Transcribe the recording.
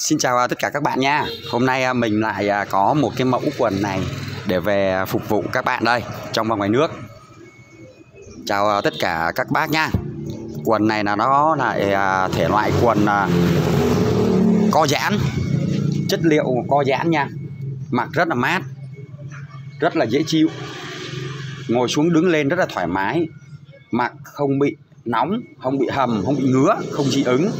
Xin chào à, tất cả các bạn nha. Hôm nay à, mình lại à, có một cái mẫu quần này để về phục vụ các bạn đây trong và ngoài nước. Chào tất cả các bác nha. Quần này là nó là thể loại quần co giãn Chất liệu co giãn nha. Mặc rất là mát Rất là dễ chịu. Ngồi xuống đứng lên rất là thoải mái. Mặc không bị nóng, không bị hầm, không bị ngứa, không dị ứng.